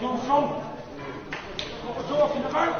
Van in de buik.